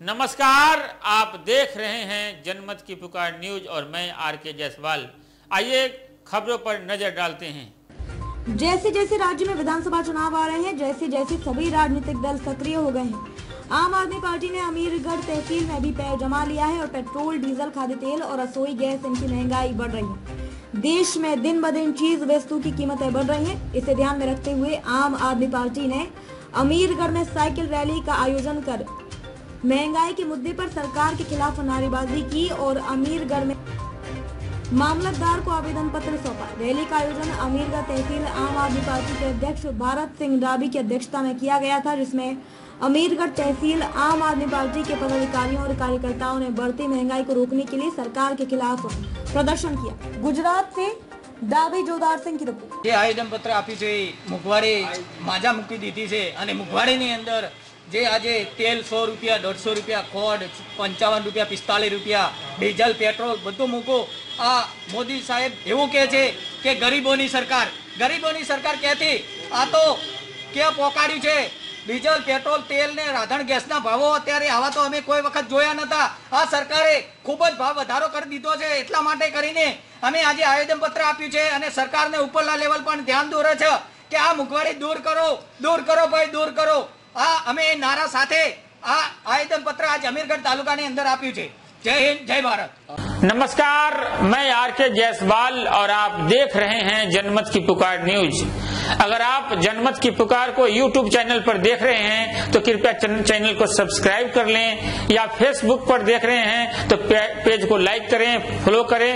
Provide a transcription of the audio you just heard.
नमस्कार, आप देख रहे हैं जनमत की पुकार न्यूज़ और मैं आर के जायसवाल। आइए खबरों पर नज़र डालते हैं। जैसे जैसे राज्य में विधानसभा चुनाव आ रहे हैं, जैसे जैसे सभी राजनीतिक दल सक्रिय हो गए हैं। आम आदमी पार्टी ने अमीरगढ़ तहसील में भी पैर जमा लिया है और पेट्रोल, डीजल, खाद्य तेल और रसोई गैस इनकी महँगाई बढ़ रही है। देश में दिन ब दिन चीज़ वस्तु की कीमतें बढ़ रही हैं। इसे ध्यान में रखते हुए आम आदमी पार्टी ने अमीरगढ़ में साइकिल रैली का आयोजन कर महंगाई के मुद्दे पर सरकार के खिलाफ नारेबाजी की और अमीरगढ़ में मामलतदार को आवेदन पत्र सौंपा रैली का आयोजन अमीरगढ़ तहसील आम आदमी पार्टी के अध्यक्ष भारत सिंह डाबी की अध्यक्षता में किया गया था जिसमें अमीरगढ़ तहसील आम आदमी पार्टी के पदाधिकारियों और कार्यकर्ताओं ने बढ़ती महंगाई को रोकने के लिए सरकार के खिलाफ प्रदर्शन किया गुजरात से ડાબી જોદાર સિંહ की रिपोर्ट જે આવેદન પત્ર આપ્યું છે એ મોંઘવારી માજા મૂકી દીધી છે અને મોંઘવારીની અંદર જે આજે તેલ સો રૂપિયા, દોઢસો રૂપિયા, ખોડ, પંચાવન રૂપિયા, પિસ્તાલીસ રૂપિયા, ડીઝલ, પેટ્રોલ બધું મૂકો. આ મોદી સાહેબ એવું કહે છે કે ગરીબોની સરકાર ગરીબોની સરકાર કહેતી, આ તો ક્યાં પોકાડ્યું છે? ડીઝલ, પેટ્રોલ, તેલ ને રાધણ ગેસના ભાવો અત્યારે આવા તો અમે કોઈ વખત જોયા નતા. આ સરકારે ખૂબ જ ભાવ વધારો કરી દીધો છે એટલા માટે કરીને અમે આજે આવેદન પત્ર આપ્યું છે અને સરકારને ઉપરના લેવલ પણ ધ્યાન દોરે છે કે આ મોંઘવારી દૂર કરો દૂર કરો ભાઈ, દૂર કરો. આ અમે એ નારા સાથે આ આવેદન પત્ર આજ અમીરગઢ તાલુકાની અંદર આપ્યું છે જય હિન્દ જય ભારત नमस्कार मैं आर के जायसवाल और आप देख रहे हैं जनमत की पुकार न्यूज अगर आप जनमत की पुकार को यूट्यूब चैनल पर देख रहे हैं तो कृपया चैन- चैनल को सब्सक्राइब कर लें या फेसबुक पर देख रहे हैं तो पे- पेज को लाइक करें फॉलो करें